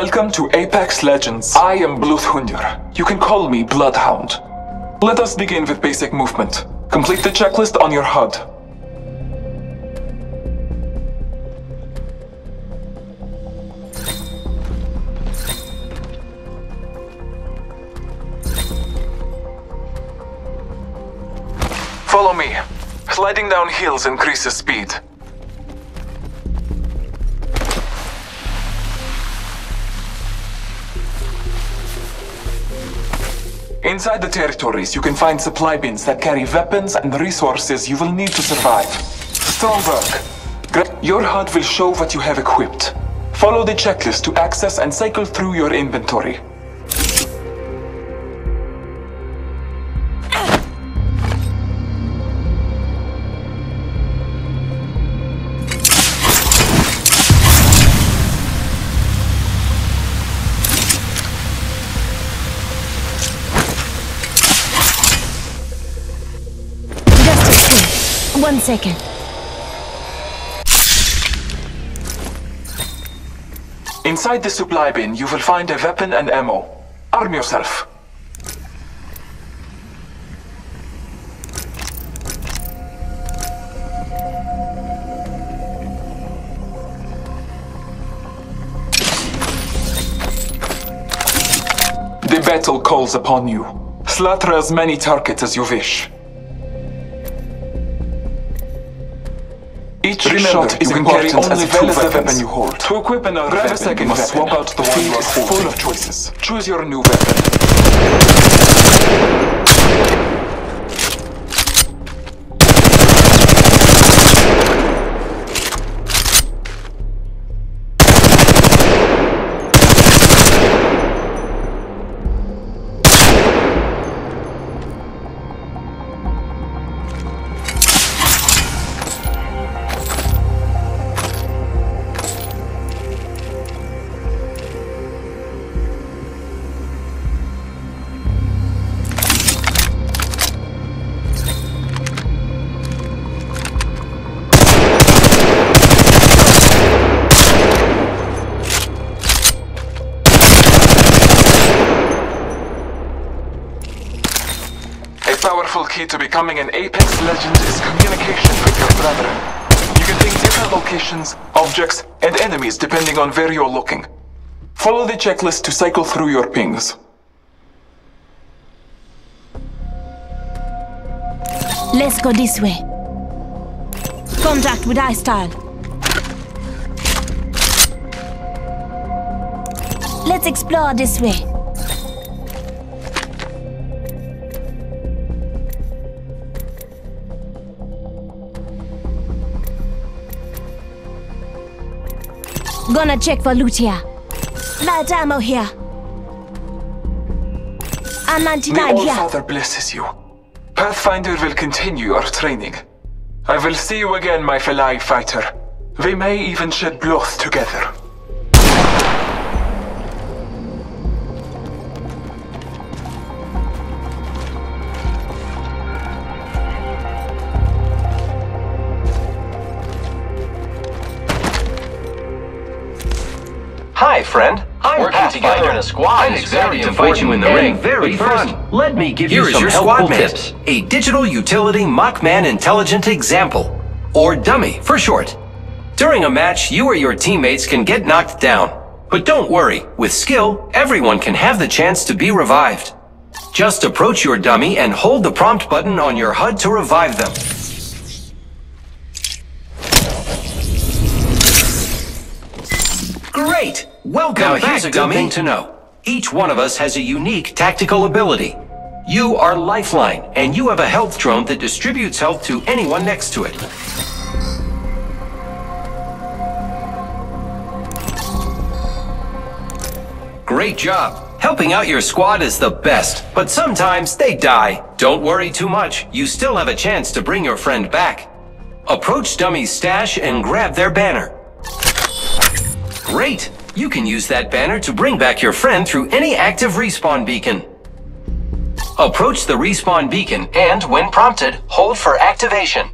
Welcome to Apex Legends. I am Bloodhunter. You can call me Bloodhound. Let us begin with basic movement. Complete the checklist on your HUD. Follow me. Sliding down hills increases speed. Inside the territories, you can find supply bins that carry weapons and resources you will need to survive. Strong work. Your HUD will show what you have equipped. Follow the checklist to access and cycle through your inventory. Second. Inside the supply bin, you will find a weapon and ammo. Arm yourself. The battle calls upon you. Slaughter as many targets as you wish. Each Remember, shot is important as well two the weapon you hold. To equip another Grab a weapon, second you must weapon. swap out the one you are full of choices. Choose your new weapon. Key to becoming an Apex Legend is communication with your brethren. You can ping different locations, objects, and enemies depending on where you're looking. Follow the checklist to cycle through your pings. Let's go this way. Contact with I-Style. Let's explore this way. Gonna check for loot here. Light ammo here. I'm The 99 here. All-Father blesses you. Pathfinder will continue your training. I will see you again, my fellow fighter. We may even shed blood together. Friend. I'm Working together in a squad I'm is excited very to fight you in the ring. very but first, fun. let me give Here you some your helpful tips. A digital utility Mockman Intelligent Example, or Dummy for short. During a match, you or your teammates can get knocked down. But don't worry, with skill, everyone can have the chance to be revived. Just approach your dummy and hold the prompt button on your HUD to revive them. Great! Welcome Now, back, here's a good thing to know. Each one of us has a unique tactical ability. You are Lifeline, and you have a health drone that distributes health to anyone next to it. Great job. Helping out your squad is the best, but sometimes they die. Don't worry too much. You still have a chance to bring your friend back. Approach Dummy's stash and grab their banner. Great! You can use that banner to bring back your friend through any active respawn beacon. Approach the respawn beacon and, when prompted, hold for activation.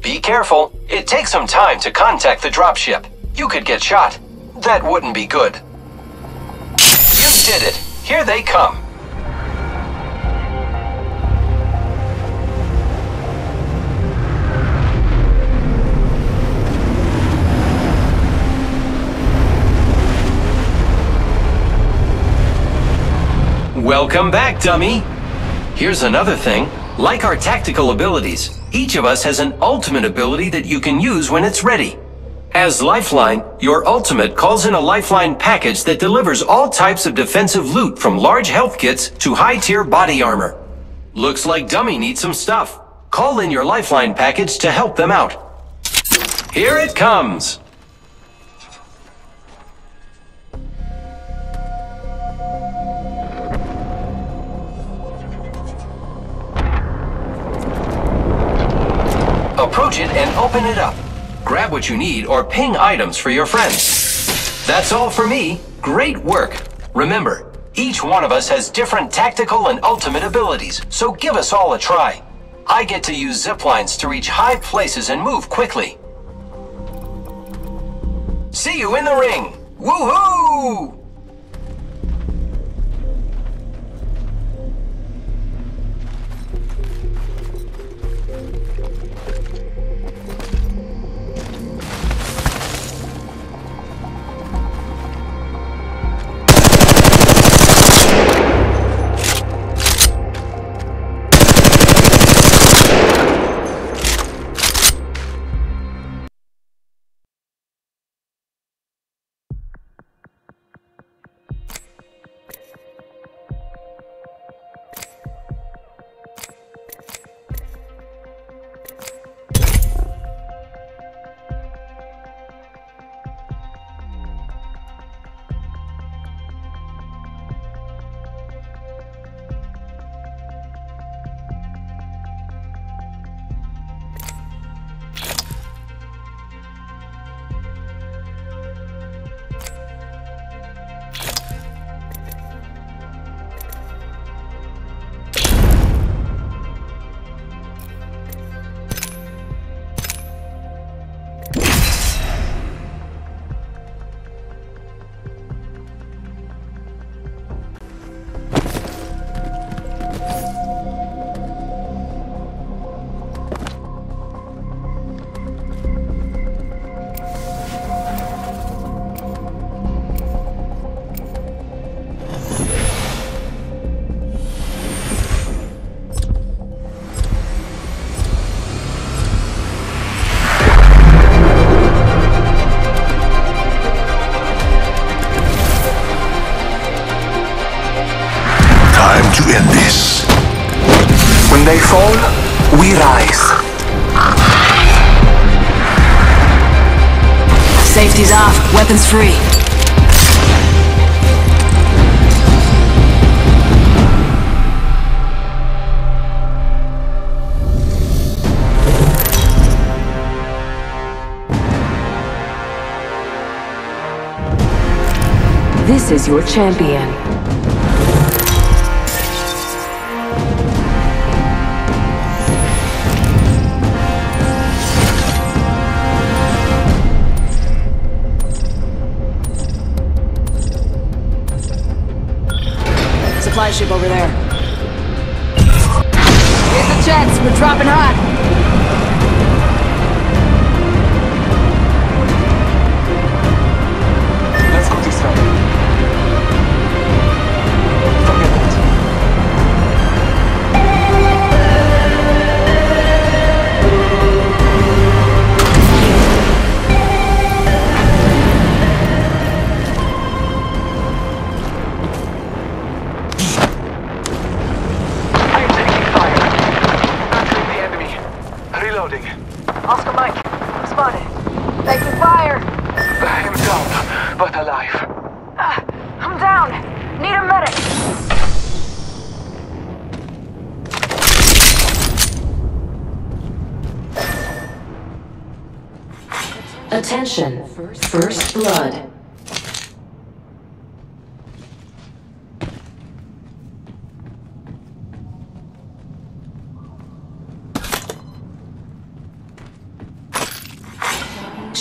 Be careful, it takes some time to contact the dropship. you could get shot. That wouldn't be good. You did it. Here they come. Welcome back, dummy! Here's another thing. Like our tactical abilities, each of us has an ultimate ability that you can use when it's ready. As Lifeline, your ultimate calls in a Lifeline package that delivers all types of defensive loot from large health kits to high-tier body armor. Looks like Dummy needs some stuff. Call in your Lifeline package to help them out. Here it comes! Approach it and open it up. Grab what you need or ping items for your friends. That's all for me. Great work. Remember, each one of us has different tactical and ultimate abilities, so give us all a try. I get to use zip lines to reach high places and move quickly. See you in the ring! Woohoo! Off. Weapons free. This is your champion. Supply over there. Here's the jets. We're dropping hot.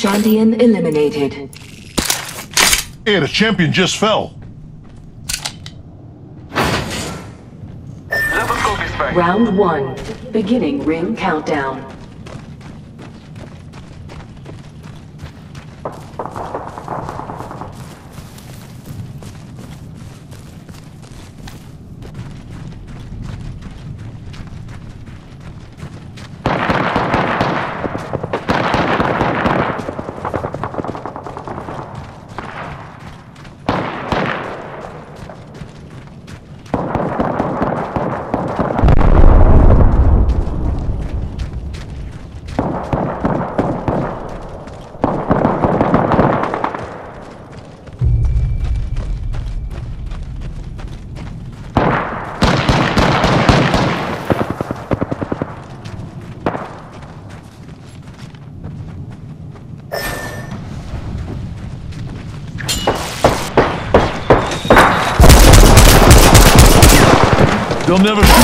Champion eliminated. Hey, the champion just fell. Levels go this way. Round one. Beginning ring countdown. They'll never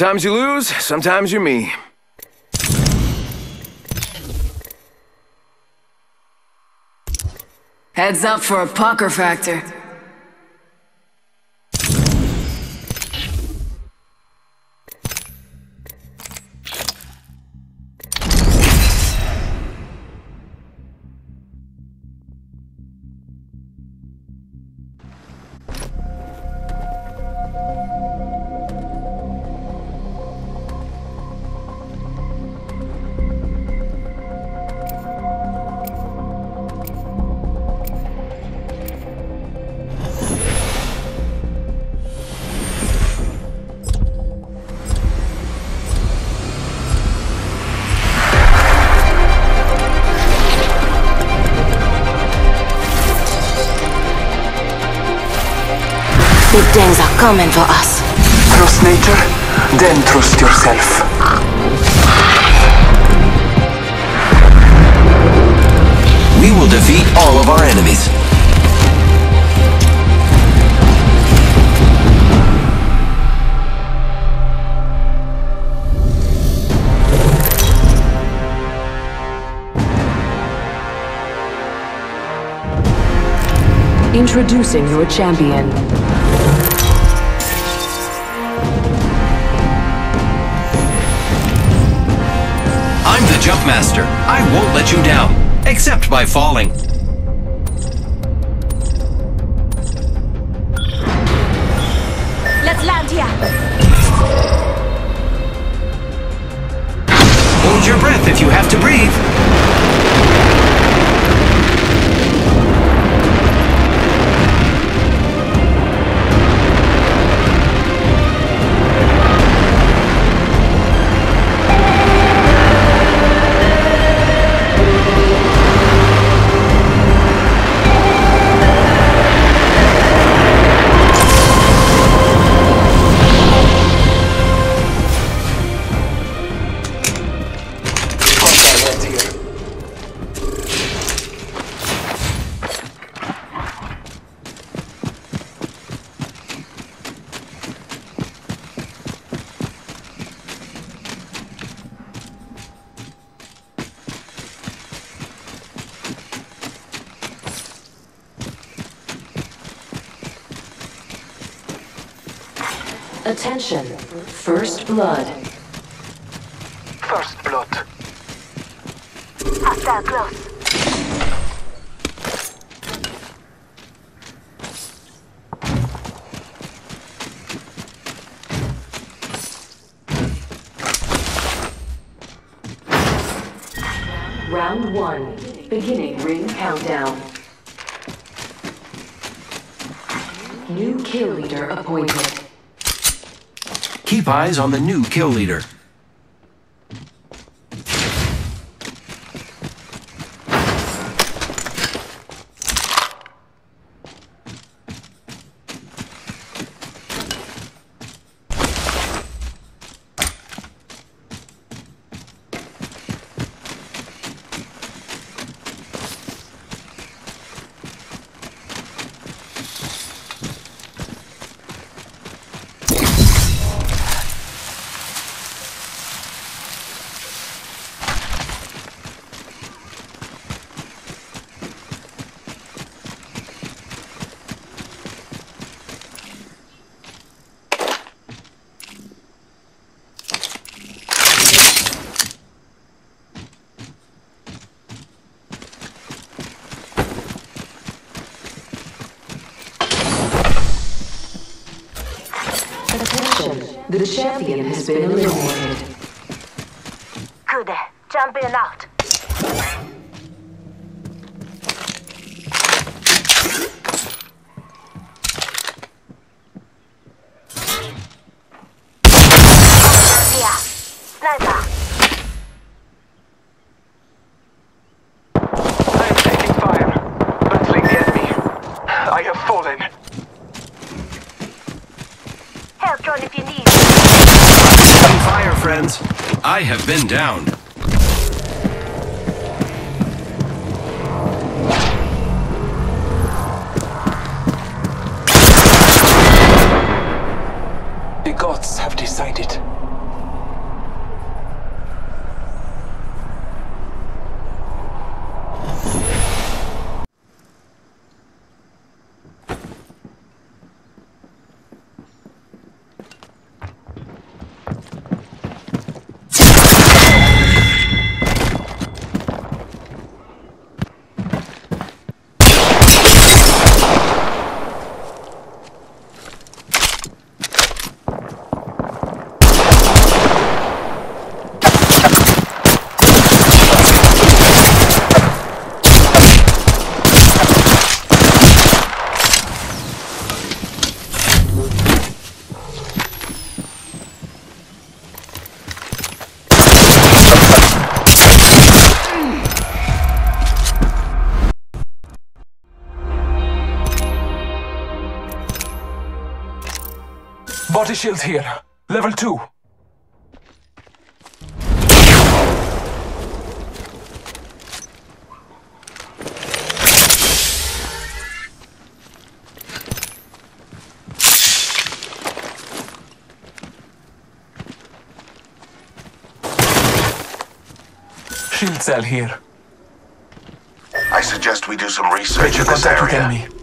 Sometimes you lose, sometimes you're me. Heads up for a pucker factor. Big things are coming for us. Trust nature, then trust yourself. We will defeat all of our enemies. Introducing your champion. I'm jump master. I won't let you down, except by falling. Let's land here. Hold your breath if you have to breathe. Attention. First blood. First blood. Hostile close. Round one. Beginning ring countdown. New kill leader appointed. Eyes on the new kill leader. Attention. The champion has been eliminated. Good. Champion out. Yeah. Sniper. I am taking fire. Battling the enemy. I have fallen. Help John if you need. Fire, friends. I have been down. Body shield here. Level 2. Shield cell here. I suggest we do some research in this area.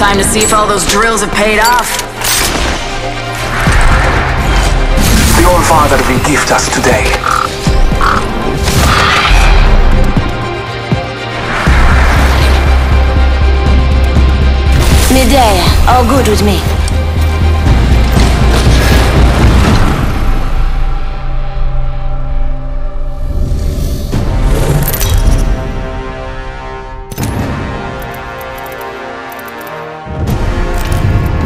Time to see if all those drills have paid off. The All-Father will gift us today. Medea, all good with me.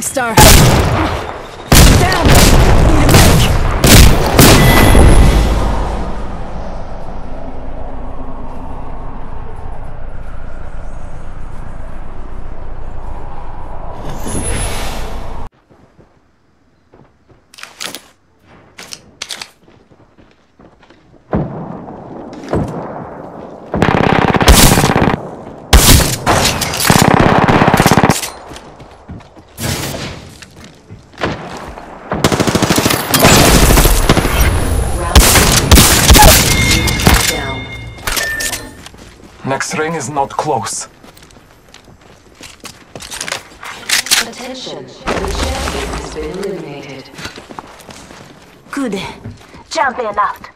Throwing Next ring is not close. Attention. The champion has been eliminated. Good. Champion out. Someone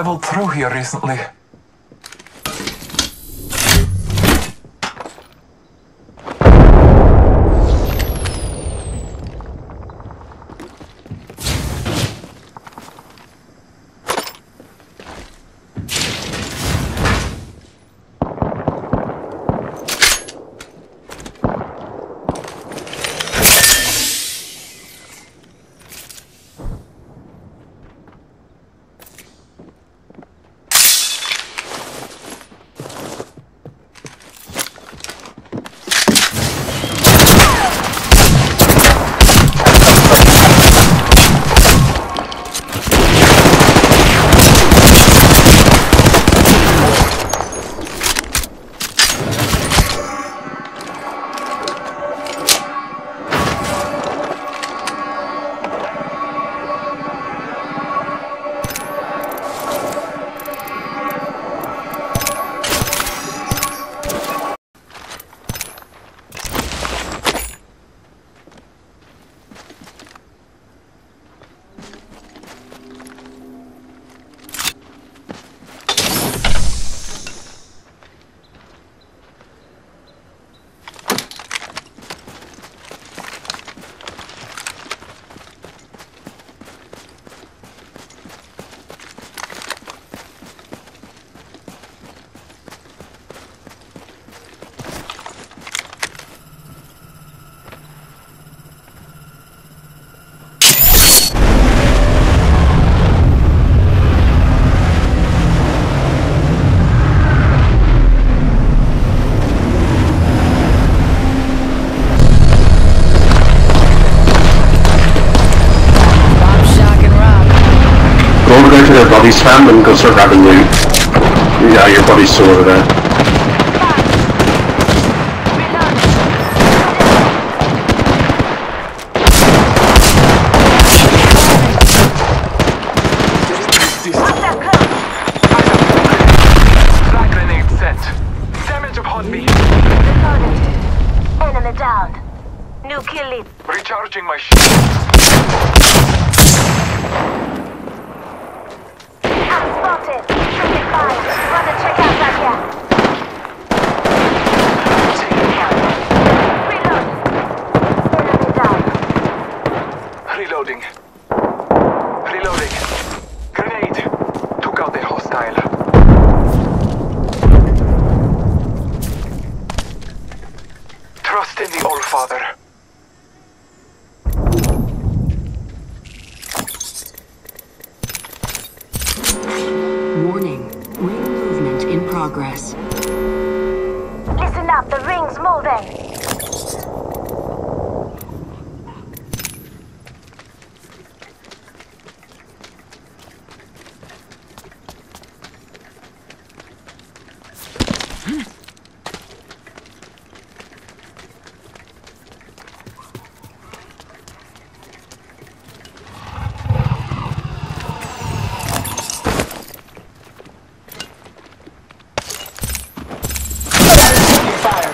traveled through here recently. Spam and go start grabbing loot. Yeah, uh, your body's sorted out. Frag grenade set. Damage upon me. Enemy down. New kill lead. Recharging my shield. I'm spotted. Taking fire. Run the checkout back here. Reload. Enemy down. Reloading. Reloading. Grenade. Took out a hostile. Trust in the All-Father. Warning. Ring movement in progress. Listen up. The ring's moving.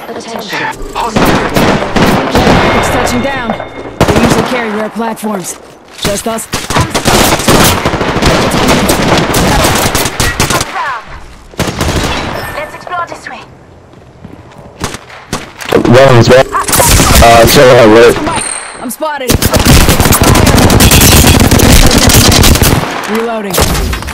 Attention. Hostile. It's touching down. They usually carry rare platforms. Just us. Down. Let's explore this way. Well, as well. Uh, so, uh, I'm spotted. Reloading.